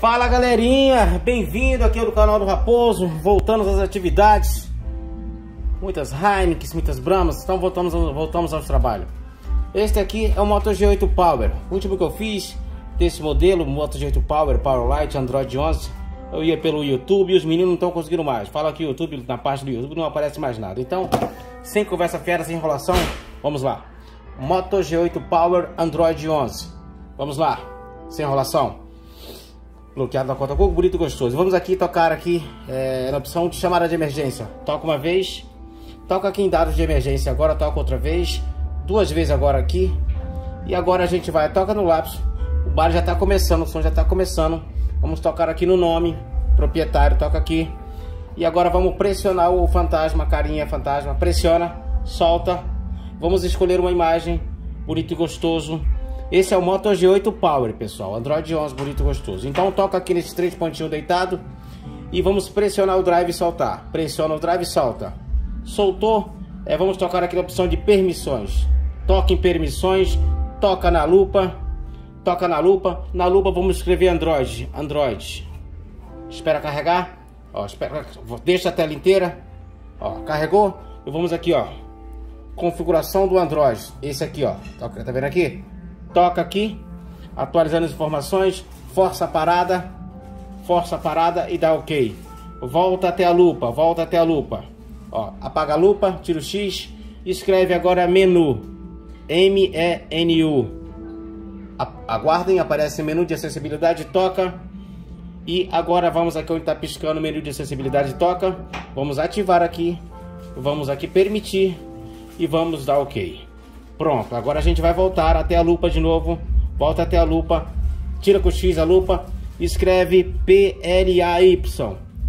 Fala galerinha, bem-vindo aqui ao canal do Raposo, voltando às atividades. Muitas Heineken, muitas Brahmas, então voltamos, voltamos ao trabalho. Este aqui é o Moto G8 Power, o último que eu fiz desse modelo, Moto G8 Power, Powerlight, Android 11. Eu ia pelo YouTube e os meninos não estão conseguindo mais. Fala que o YouTube, na parte do YouTube, não aparece mais nada. Então, sem conversa fera, sem enrolação, vamos lá. Moto G8 Power Android 11. Vamos lá, sem enrolação. Bloqueado na conta Google, bonito e gostoso. Vamos aqui tocar aqui é, na opção de chamada de emergência. Toca uma vez, toca aqui em dados de emergência. Agora toca outra vez, duas vezes agora aqui. E agora a gente vai, toca no lápis. O bar já está começando, o som já está começando. Vamos tocar aqui no nome, proprietário, toca aqui. E agora vamos pressionar o fantasma, carinha fantasma. Pressiona, solta. Vamos escolher uma imagem, bonito e gostoso. Esse é o Moto G8 Power, pessoal. Android 11, bonito gostoso. Então toca aqui nesses três pontinhos deitado. E vamos pressionar o drive e soltar. Pressiona o drive e solta. Soltou. É, vamos tocar aqui na opção de permissões. Toca em permissões. Toca na lupa toca na lupa. Na lupa vamos escrever Android. Android. Espera carregar. Ó, espera, deixa a tela inteira. Ó, carregou. E vamos aqui, ó. Configuração do Android. Esse aqui, ó. Toca, tá vendo aqui? Toca aqui. Atualizando as informações. Força a parada. Força a parada e dá OK. Volta até a lupa. Volta até a lupa. Ó, apaga a lupa, tira o X. Escreve agora menu. M-E-N-U aguardem, aparece menu de acessibilidade, toca. E agora vamos aqui onde está piscando o menu de acessibilidade, toca. Vamos ativar aqui, vamos aqui permitir e vamos dar OK. Pronto, agora a gente vai voltar até a lupa de novo. Volta até a lupa, tira com o X a lupa, escreve PLAY.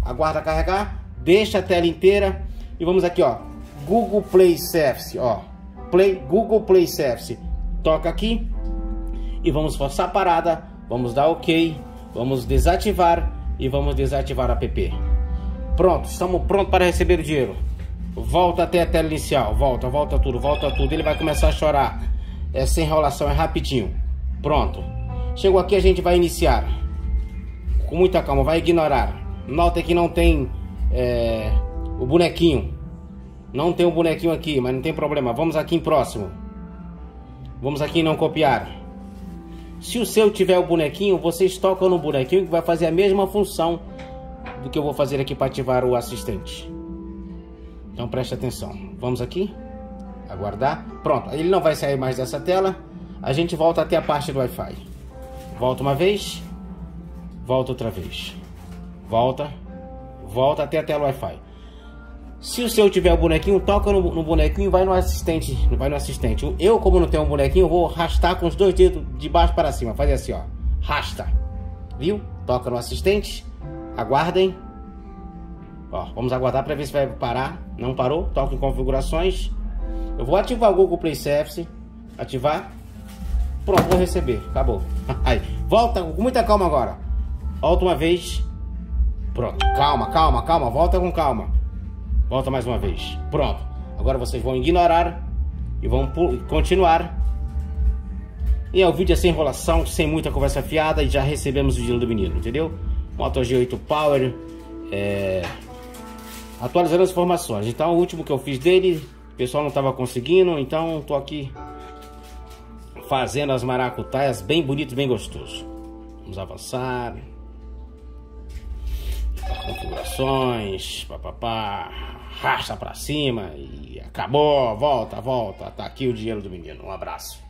Aguarda carregar, deixa a tela inteira e vamos aqui, ó. Google Play Service, ó. Play, Google Play Service. Toca aqui, e vamos forçar a parada, vamos dar OK, vamos desativar e vamos desativar a app. Pronto, estamos prontos para receber o dinheiro. Volta até a tela inicial, volta, volta tudo, volta tudo. Ele vai começar a chorar. É sem enrolação, é rapidinho. Pronto. Chegou aqui, a gente vai iniciar. Com muita calma, vai ignorar. Nota que não tem é, o bonequinho. Não tem o um bonequinho aqui, mas não tem problema. Vamos aqui em próximo. Vamos aqui em não copiar. Se o seu tiver o bonequinho, vocês tocam no bonequinho que vai fazer a mesma função do que eu vou fazer aqui para ativar o assistente. Então preste atenção. Vamos aqui. Aguardar. Pronto. Ele não vai sair mais dessa tela. A gente volta até a parte do Wi-Fi. Volta uma vez. Volta outra vez. Volta. Volta até a tela Wi-Fi. Se o seu tiver o bonequinho, toca no, no bonequinho e vai no assistente. Vai no assistente. Eu, como não tenho um bonequinho, vou arrastar com os dois dedos de baixo para cima. Fazer assim, ó. Rasta. Viu? Toca no assistente. Aguardem. Ó, vamos aguardar para ver se vai parar. Não parou. Toca em configurações. Eu vou ativar o Google Play Service. Ativar. Pronto, vou receber. Acabou. Aí, volta com muita calma agora. Volta uma vez. Pronto. Calma, calma, calma. Volta com calma. Volta mais uma vez. Pronto. Agora vocês vão ignorar e vão continuar. E é o vídeo sem enrolação, sem muita conversa fiada e já recebemos o dinheiro do menino, entendeu? Moto G8 Power. É... Atualizando as informações. Então o último que eu fiz dele, o pessoal não estava conseguindo, então tô aqui fazendo as maracutaias bem bonito, bem gostoso. Vamos avançar configurações, papapá, racha pra cima e acabou, volta, volta, tá aqui o dinheiro do menino, um abraço.